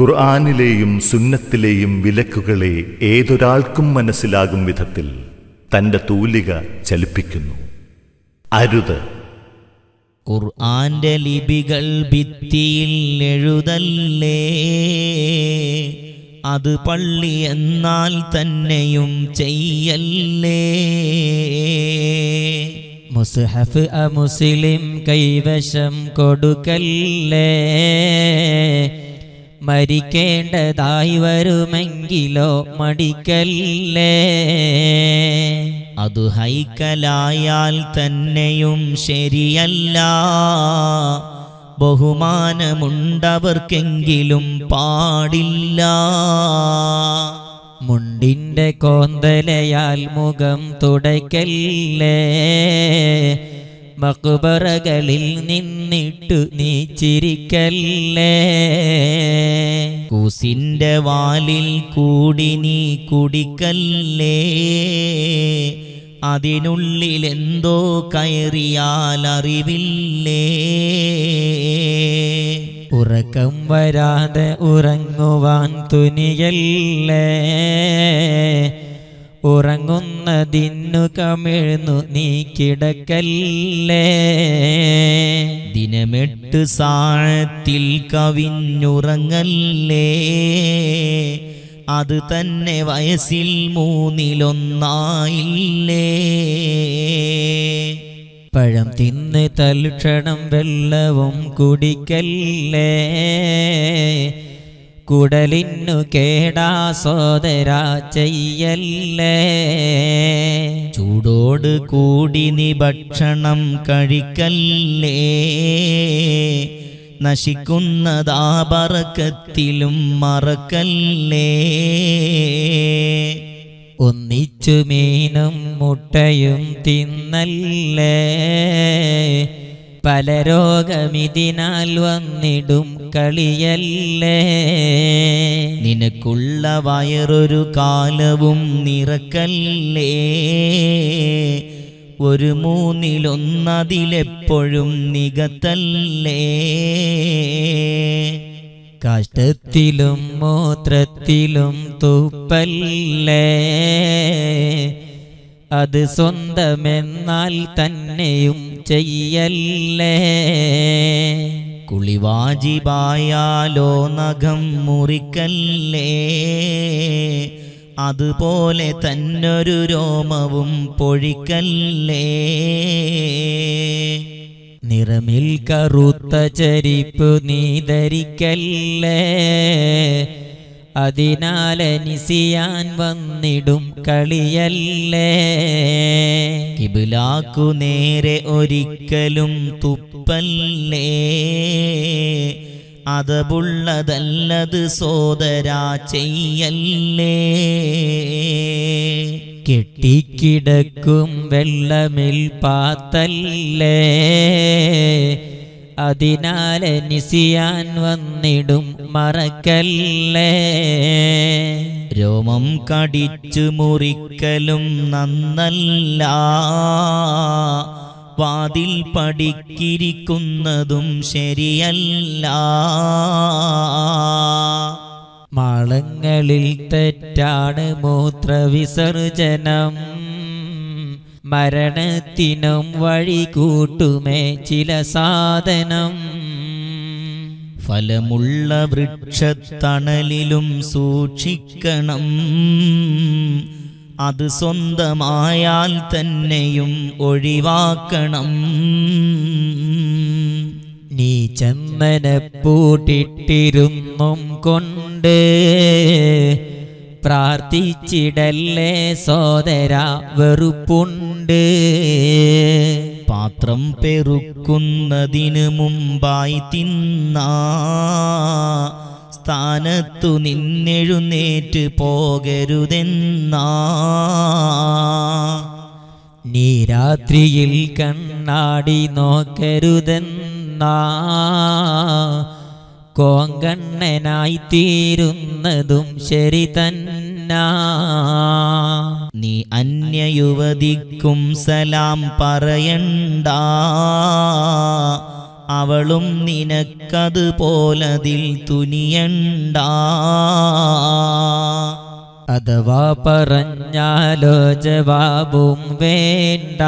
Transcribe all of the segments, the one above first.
ഖുർആാനിലെയും സുന്നത്തിലെയും വിലക്കുകളെ ഏതൊരാൾക്കും മനസ്സിലാകും വിധത്തിൽ തന്റെ തൂലിക ചലിപ്പിക്കുന്നു. അരുത്. ഖുർആന്റെ ലിപികൾ ഭിത്തിയിൽ എഴുതല്ലേ? അത് പള്ളി എന്നാൽ തന്നെയും ചെയ്യല്ലേ? മുസ്ഹഫ് അ മുസ്ലിം കൈവശം കൊടുക്കല്ലേ? മരിക്കേണ്ടതായി വരുമെങ്കിലോ മടിക്കല്ലേ? അതു ഹൈക്കലായാൽ തന്നെയും ശരിയല്ല. ബഹുമാനമുണ്ടവർക്കെങ്കിലും പാടില്ല. മുണ്ടിന്റെ കോന്തലയാൽ മുഖം തുടയ്ക്കല്ലേ? മക്ബറകളിൽ നിന്നിട്ടു നീ ചിരിക്കല്ലേ കൂസിന്റെ വാലിൽ കൂടി നീ കുടിക്കല്ലേ? കയറിയാൽ അറിവില്ലേ? ഉറക്കം വരാതെ ഉറങ്ങുവാൻ തുനിയല്ലേ? ഉറങ്ങുന്നതിന്നു കമിഴ്ന്നു നീ കിടക്കല്ലേ? ദിനമെട്ട് സാഴത്തിൽ കവിഞ്ഞുറങ്ങല്ലേ? അത് തന്നെ വയസ്സിൽ മൂന്നിലൊന്നായില്ലേ? പഴം തിന്ന് തൽക്ഷണം വെള്ളവും കുടിക്കല്ലേ? കുടലിന്നു കേടാ സോദര ചെയ്യല്ലേ? ചൂടോട് കൂടി നീ ഭക്ഷണം കഴിക്കല്ലേ? നശിക്കുന്നതാ പറക്കത്തിലും മറക്കല്ലേ? ഒന്നിച്ചു മീനും മുട്ടയും തിന്നല്ലേ? പല രോഗമിതിനാൽ വന്നിടും കളിയല്ലേ? നിനക്കുള്ള വയറൊരു കാലവും നിറക്കല്ലേ? ഒരു മൂന്നിലൊന്നതിലെപ്പോഴും നികത്തല്ലേ? കഷ്ടത്തിലും മൂത്രത്തിലും തൂപ്പല്ലേ? അത് സ്വന്തമെന്നാൽ തന്നെയും ചെയ്യല്ലേ? കുളിവാജിബായാലോ നഖം മുറിക്കല്ലേ? അതുപോലെ തന്നൊരു രോമവും പൊഴിക്കല്ലേ? നിറമിൽ കറുത്ത ചരിപ്പ് നീ ധരിക്കല്ലേ? അതിനാലനിസിയാൻ വന്നിടും കളിയല്ലേ? കിബിലാക്കു നേരെ ഒരിക്കലും തുപ്പല്ലേ? അതബുള്ളതല്ലത് സോദരാ ചെയ്യല്ലേ? കെട്ടിക്കിടക്കും വെള്ളമിൽ പാത്തല്ലേ അതിനാലനിസിയാൻ വന്നിടും മറക്കല്ലേ? രോമം കടിച്ചു മുറിക്കലും നന്നല്ല. വാതിൽ പടിക്കിരിക്കുന്നതും ശരിയല്ല. മാളങ്ങളിൽ തെറ്റാണ് മൂത്രവിസർജനം. മരണത്തിനും വഴി കൂട്ടുമേ ചില സാധനം. ഫലമുള്ള വൃക്ഷത്തണലിലും സൂക്ഷിക്കണം. അത് സ്വന്തമായാൽ തന്നെയും ഒഴിവാക്കണം. നീ ചന്ദനപ്പൂട്ടിട്ടിരുന്നും കൊണ്ട് പ്രാർത്ഥിച്ചിടല്ലേ സോദര വെറുപ്പുണ്ട്. പാത്രം പെറുക്കുന്നതിന് മുമ്പായി തിന്ന. സ്ഥാനത്തു നിന്നെഴുന്നേറ്റ് പോകരുതെന്നാ. നീ രാത്രിയിൽ കണ്ണാടി നോക്കരുതെന്നാ. കോങ്കണ്ണനായി തീരുന്നതും ശരി തന്നാ. നീ അന്യയുവതിക്കും സലാം പറയണ്ട. അവളും നിനക്കതുപോലതിൽ തുനിയണ്ട. അഥവാ പറഞ്ഞാലോ ജവാബും വേണ്ട.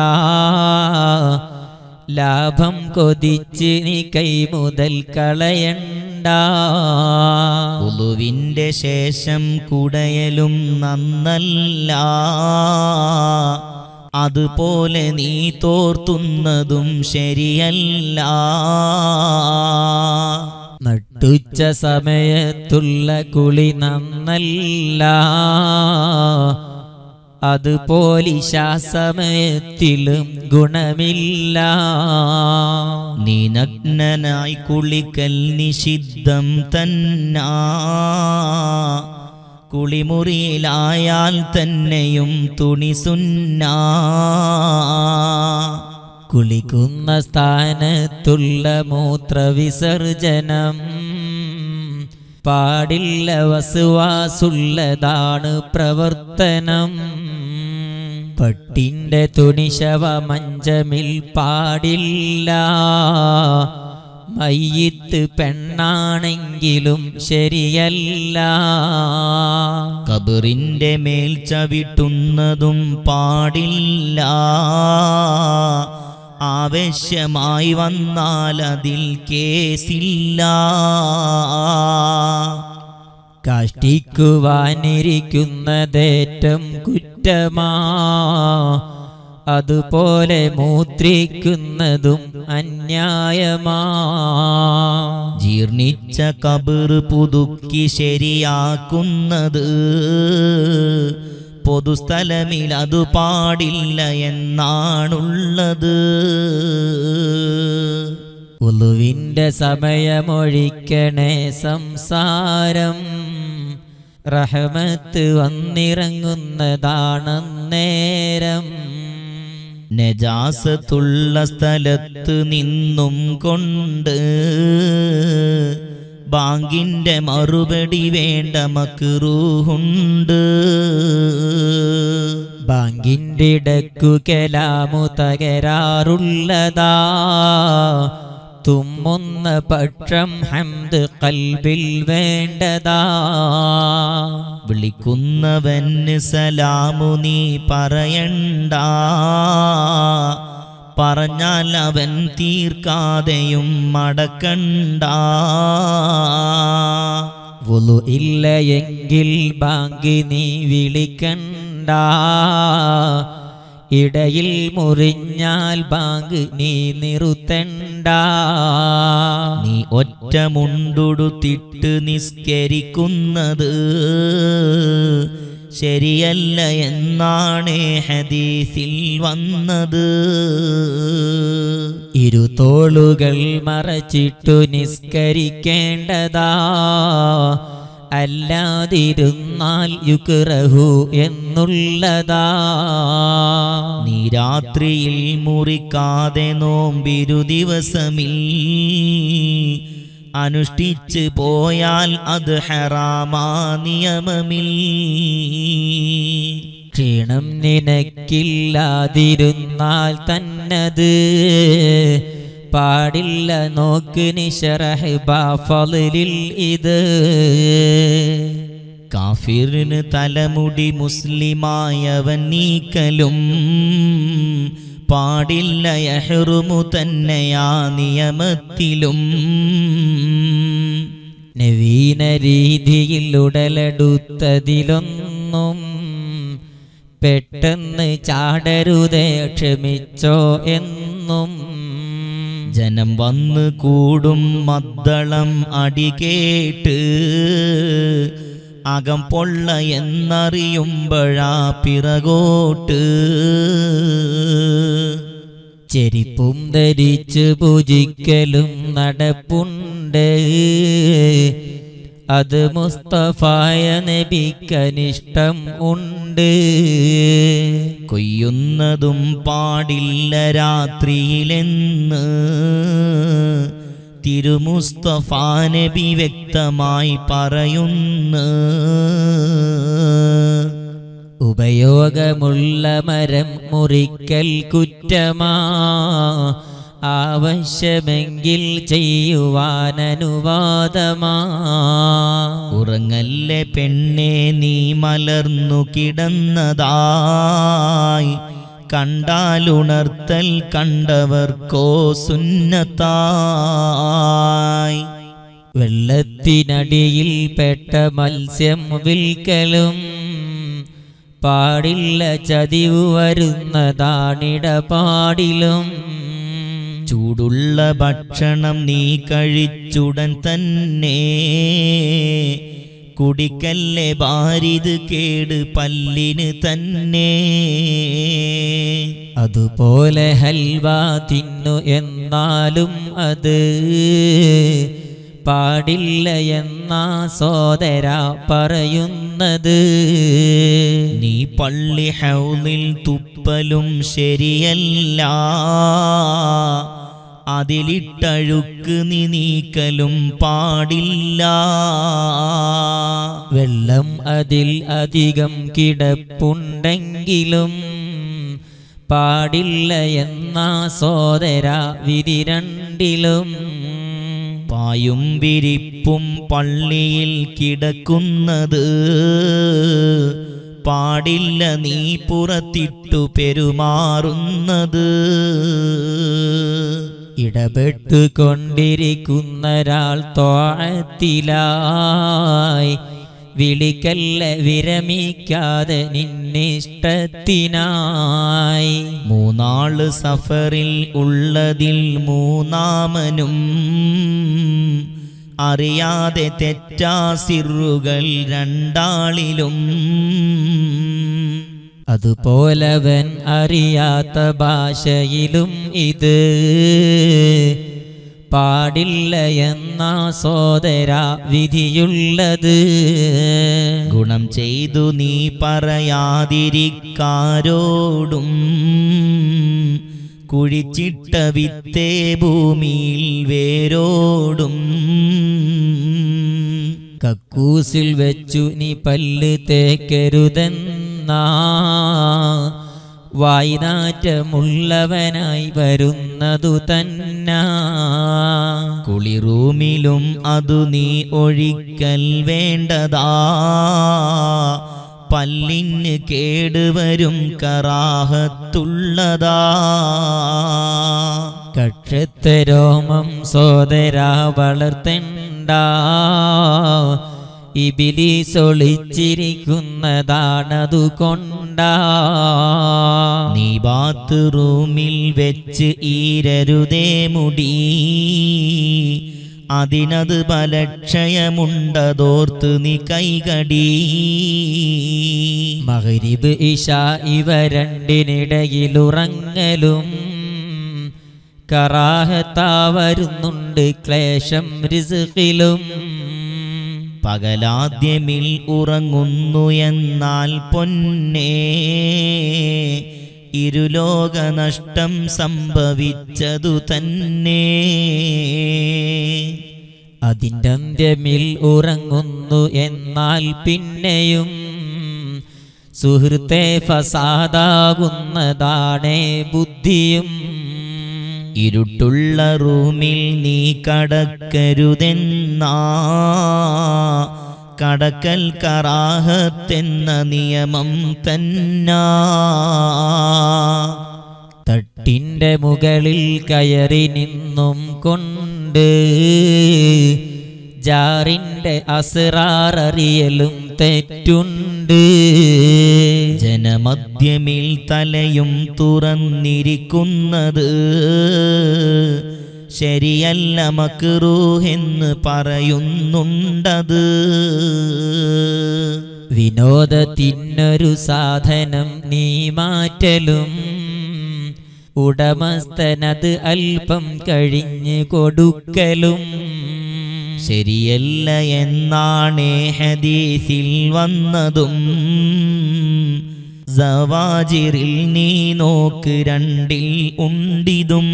ലാഭം കൊതിച്ച് നീ കൈ മുതൽ കളയണ്ട. ഉളുവിന്റെ ശേഷം കുടയലും നന്നല്ല. അതുപോലെ നീ തോർത്തുന്നതും ശരിയല്ല. നട്ടുച്ച സമയത്തുള്ള കുളി നന്നല്ല. അതുപോലിശാസമയത്തിലും ഗുണമില്ല. നീ നഗ്നനായി കുളിക്കൽ നിഷിദ്ധം തന്നാ. കുളിമുറിയിലായാൽ തന്നെയും തുണി സുന്നാ. കുളിക്കുന്ന സ്ഥാനത്തുള്ള മൂത്രവിസർജനം. പാടില്ല വസുവാസുള്ളതാണ് പ്രവർത്തനം. പട്ടിന്റെ തുണിശവ മഞ്ചമിൽ പാടില്ല. മയ്യത്ത് പെണ്ണാണെങ്കിലും ശരിയല്ല. കബറിന്റെ മേൽ ചവിട്ടുന്നതും പാടില്ല. ആവശ്യമായി വന്നാൽ അതിൽ കേസില്ല. കാഷ്ടിക്കുവാനിരിക്കുന്നതേറ്റം കുറ്റമാ അതുപോലെ മൂത്രിക്കുന്നതും അന്യായമാ. ജീർണിച്ച കബർ പുതുക്കി ശരിയാക്കുന്നത് പൊതുസ്ഥലമിൽ അത് പാടില്ല എന്നാണുള്ളത്. ഉളുവിന്റെ സമയമൊഴിക്കണേ സംസാരം. റഹമത്ത് വന്നിറങ്ങുന്നതാണന്നേരം നജാസത്തുള്ള സ്ഥലത്ത് നിന്നും കൊണ്ട് ബാങ്കിന്റെ മറുപടി വേണ്ട മക്രൂഹുണ്ട്. ബാങ്കിന്റെ ഇടക്കു കലാമു തകരാറുള്ളതാ. തുമ്മുന്ന പക്ഷം ഹംദ് കൽബിൽ വേണ്ടതാ. വിളിക്കുന്നവന് സലാമു നീ പറയണ്ട. പറഞ്ഞാൽ അവൻ തീർക്കാതെയും മടക്കണ്ട. വുളു ഇല്ല എങ്കിൽ ബാങ്കി നീ വിളിക്കണ്ട. ഇടയിൽ മുറിഞ്ഞാൽ ബാങ്ക് നീ നിറുത്തണ്ട. നീ ഒറ്റ മുണ്ടുടുത്തിട്ട് നിസ്കരിക്കുന്നത്. ശരിയല്ല എന്നാണ് ഹദീസിൽ വന്നത്. ഇരുതോളുകൾ മറച്ചിട്ടു നിസ്കരിക്കേണ്ടതാ. അല്ലാതിരുന്നാൽ യുക്രഹു എന്നുള്ളതാ. നീ രാത്രിയിൽ മുറിക്കാതെ നോമ്പിരു ദിവസമിൽ അനുഷ്ഠിച്ച് പോയാൽ അത് ഹറാമാ നിയമമിൽ. ക്ഷീണം നിനക്കില്ലാതിരുന്നാൽ തന്നത്. പാടില്ല നോക്ക് നിഷറഹിൽ ഇത്. കാഫിറിന് തലമുടി മുസ്ലിമായവൻ നീക്കലും പാടില്ല യഹ്റുമു തന്നെയാ നിയമത്തിലും. നവീന രീതിയിൽ ഉടലെടുത്തതിലൊന്നും പെട്ടെന്ന് ചാടരുതേ ക്ഷമിച്ചോ എന്നും. ജനം വന്ന് കൂടും മദ്ദളം അടികേട്ട്. അകം പൊള്ള എന്നറിയുമ്പോഴാ പിറകോട്ട്. ചെരിപ്പും ധരിച്ച് പൂജിക്കലും നടപ്പുണ്ട്. അത് മുസ്തഫായ നബിക്കനിഷ്ടം ഉണ്ട്. കൊയ്യുന്നതും പാടില്ല രാത്രിയിലെന്ന്. തിരുമുസ്തഫാ നബി വ്യക്തമായി പറയുന്നു. ഉപയോഗമുള്ള മരം മുറിക്കൽ കുറ്റമാ. ആവശ്യമെങ്കിൽ ചെയ്യുവാനനുവാദമാ. ഉറങ്ങല്ലേ പെണ്ണെ നീ മലർന്നു കിടന്നതായി. കണ്ടാലുണർത്തൽ കണ്ടവർക്കോ സുന്നത്തായി. വെള്ളത്തിനടിയിൽ പെട്ട മത്സ്യം വിൽക്കലും പാടില്ല ചതിവ് വരുന്നതാണിടപാടിലും. ചൂടുള്ള ഭക്ഷണം നീ കഴിച്ചുടൻ തന്നെ. കുടിക്കല്ലേ ഭാരിത് കേട് പല്ലിന് തന്നെ. അതുപോലെ ഹൽവ തിന്നു എന്നാലും അത് പാടില്ല എന്നാ സോദര പറയുന്നത്. നീ പള്ളി ഹൗലിൽ തുപ്പലും ശരിയല്ല. അതിലിട്ടഴുക്ക് നീ നീക്കലും പാടില്ല. വെള്ളം അതിൽ അധികം കിടപ്പുണ്ടെങ്കിലും പാടില്ല എന്ന സോദര വിധി രണ്ടിലും. പായും വിരിപ്പും പള്ളിയിൽ കിടക്കുന്നത് പാടില്ല നീ പുറത്തിട്ടു പെരുമാറുന്നത്. ഇടപെട്ടു കൊണ്ടിരിക്കുന്നൊരാൾ തോഴത്തിലായി. വിളിക്കല്ല വിരമിക്കാതെ നിന്നിഷ്ടത്തിനായി. മൂന്നാൾ സഫറിൽ ഉള്ളതിൽ മൂന്നാമനും അറിയാതെ തെറ്റാസിറുകൾ രണ്ടാളിലും. അതുപോലവൻ അറിയാത്ത ഭാഷയിലും ഇത്. പാടില്ല എന്ന സോദര വിധിയുള്ളത്. ഗുണം ചെയ്തു നീ പറയാതിരിക്കാരോടും. കുഴിച്ചിട്ട വിത്തേ ഭൂമിയിൽ വേരോടും. കക്കൂസിൽ വെച്ചു നീ പല്ല് തേക്കരുതെന്നാ വായ്നാറ്റമുള്ളവനായി വരുന്നതു തന്ന. കുളിറൂമിലും അതു നീ ഒഴിക്കൽ വേണ്ടതാ. പല്ലിന് കേടുവരും കറാഹത്തുള്ളതാ. കക്ഷത്തെ രോമം സോദരാ വളർത്തണ്ട. ഇബിലിസൊളിച്ചിരിക്കുന്നതാണതു കൊണ്ടാ നീ ബാത്റൂമിൽ വെച്ച് ഈരരുതേ മുടി. അതിനത് ബലക്ഷയമുണ്ടതോർത്ത് നീ കൈകടി. മകരിബ് ഇഷ ഇവ രണ്ടിനിടയിലുറങ്ങലും. കറാഹത്താ വരുന്നുണ്ട് ക്ലേശം റിസുഖിലും പകലാദ്യമിൽ ഉറങ്ങുന്നു എന്നാൽ പൊന്നേ ഇരുലോക നഷ്ടം സംഭവിച്ചതു തന്നെ. അതിന്റെ അന്ത്യമിൽ ഉറങ്ങുന്നു എന്നാൽ പിന്നെയും സുഹൃത്തെ ഫസാദാകുന്നതാണേ ബുദ്ധിയും. ഇരുട്ടുള്ള റൂമിൽ നീ കടക്കരുതെന്നാ. കടക്കൽ കറാഹത്തെന്ന നിയമം തന്നാ. തട്ടിന്റെ മുകളിൽ കയറി നിന്നും കൊണ്ട് ജാറിന്റെ അസിറാറിയലും തെറ്റുണ്ട്. ജനമധ്യമിൽ തലയും തുറന്നിരിക്കുന്നത്. ശരിയല്ല മക്രൂഹെന്ന് പറയുന്നുണ്ടത്. വിനോദത്തിനൊരു സാധനം നീ മാറ്റലും. ഉടമസ്ഥനത് അല്പം കഴിഞ്ഞ് കൊടുക്കലും. ശരിയല്ല എന്നാണേ ഹദീസിൽ വന്നതും. സവാജിറിൽ നീ നോക്ക് രണ്ടിൽ ഉണ്ടിതും.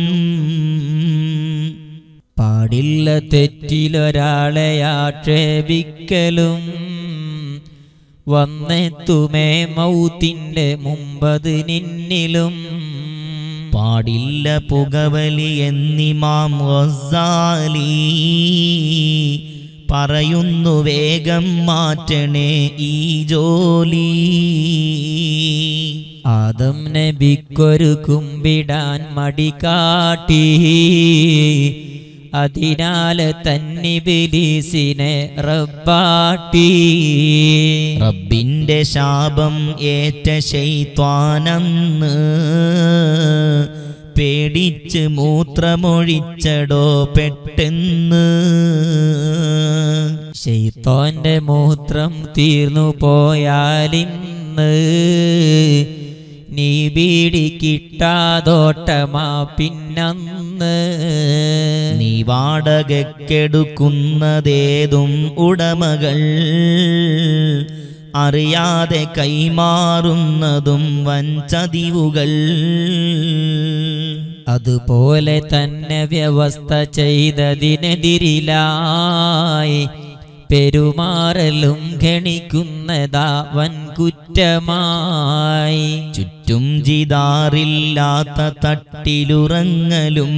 പാടില്ല തെറ്റിലൊരാളെ ആക്ഷേപിക്കലും. വന്നെത്തുമേ മൗത്തിന്റെ മുമ്പത് നിന്നിലും. പാടില്ല പുകവലി എന്നിമാം ഗസാലി പറയുന്നു വേഗം മാറ്റണേ ഈ ജോലി. ആദം നബിക്കൊരു കുമ്പിടാൻ മടി കാട്ടി. തന്നി തന്നിബിലീസിനെ റബ്ബാട്ടി. റബ്ബിന്റെ ശാപം ഏറ്റ ശൈത്വാനന്ന്. പേടിച്ച് മൂത്രമൊഴിച്ചടോ പെട്ടെന്ന്. ശൈത്തോന്റെ മൂത്രം തീർന്നു പോയാലിന്ന്. നീ ബീഡി കിട്ടാതോട്ടമാ പിന്നന്ന്. നീ വാടകക്കെടുക്കുന്നതേതും ഉടമകൾ. അറിയാതെ കൈമാറുന്നതും വഞ്ചതിവുകൾ അതുപോലെ തന്നെ വ്യവസ്ഥ ചെയ്തതിനെതിരിലായി പെരുമാറലും ഖണിക്കുന്നതാ വൻ കുറ്റമായി. ചുറ്റും ജിതാറില്ലാത്ത തട്ടിലുറങ്ങലും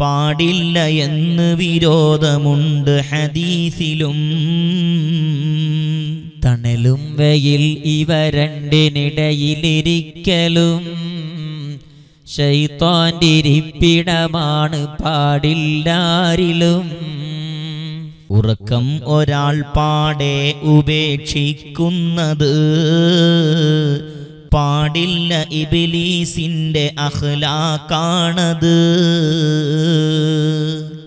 പാടില്ല എന്ന് വിരോധമുണ്ട് ഹദീസിലും. തണലും വെയിൽ ഇവ രണ്ടിനിടയിലിരിക്കലും. ശൈത്താണ്ടിരിപ്പിടമാണ് പാടില്ലാരിലും. ഉറക്കം ഒരാൾ പാടെ ഉപേക്ഷിക്കുന്നത്. പാടില്ല ഇബിലീസിന്റെ അഹ്ലാക്കാണത്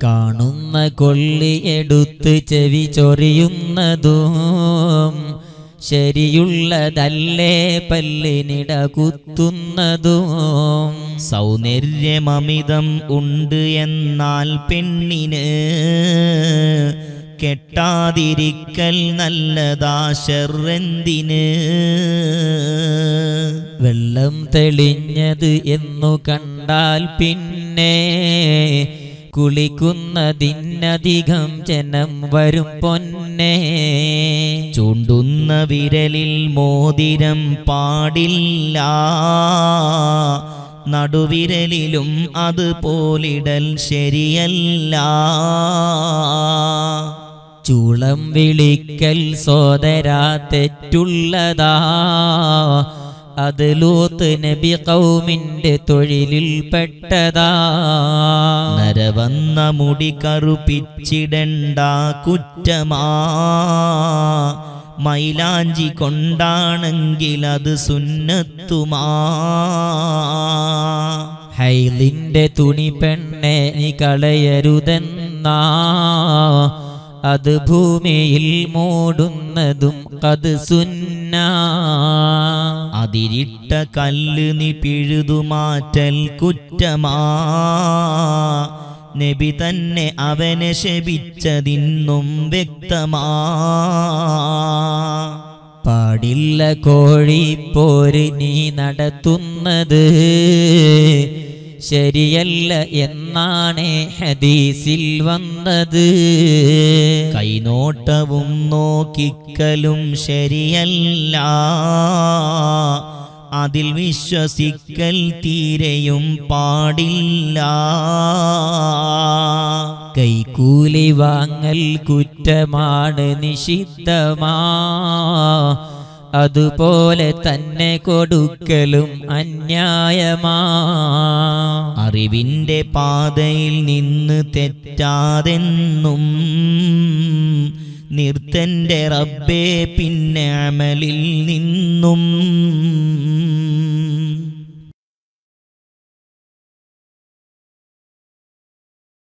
കാണുന്ന കൊള്ളി എടുത്ത് ചെവി ചൊറിയുന്നതും ശരിയുള്ളതല്ലേ പല്ലിനിട കുത്തുന്നതും. സൗന്ദര്യമമിതം ഉണ്ട് എന്നാൽ പെണ്ണിന് കെട്ടാതിരിക്കൽ നല്ലതാശറെന്തിന് വെള്ളം തെളിഞ്ഞത് എന്നു കണ്ടാൽ പിന്നെ കുളിക്കുന്നതിനധികം ജനം വരും പൊന്നെ. ചൂണ്ടുന്ന വിരലിൽ മോതിരം പാടില്ല. നടുവിരലിലും അതുപോലിടൽ ശരിയല്ല. ചൂളം വിളിക്കൽ സോദരാ തെറ്റുള്ളതാ. അത് ലൂത്ത് നബി കൗമിന്റെ തൊഴിലിൽ പെട്ടതാ. നരവന്ന മുടി കറുപ്പിച്ചിടണ്ട കുറ്റമാ. മൈലാഞ്ചി കൊണ്ടാണെങ്കിൽ അത് സുന്നത്തുമാ. ഹൈലിന്റെ തുണി പെണ്ണെ നീ കളയരുതെന്നാ. അത് ഭൂമിയിൽ മൂടുന്നതും അത് സുന്ന. അതിരിട്ട കല്ല് നീ പിഴുതുമാറ്റൽ കുറ്റമാ. നബി തന്നെ അവനെ ശപിച്ചതിന്നും വ്യക്തമാ. പാടില്ല കോഴിപ്പോര് നീ നടത്തുന്നത്. ശരിയല്ല എന്നാണ് ഹദീസിൽ വന്നത്. കൈനോട്ടവും നോക്കിക്കലും ശരിയല്ല. അതിൽ വിശ്വസിക്കൽ തീരെയും പാടില്ല. കൈക്കൂലി വാങ്ങൽ കുറ്റമാണ് നിഷിദ്ധമാ. അതുപോലെ തന്നെ കൊടുക്കലും അന്യായമാ. അറിവിന്റെ പാതയിൽ നിന്ന് തെറ്റാതെന്നും നിർത്തന്റെ റബ്ബേ പിന്നെ അമലിൽ നിന്നും.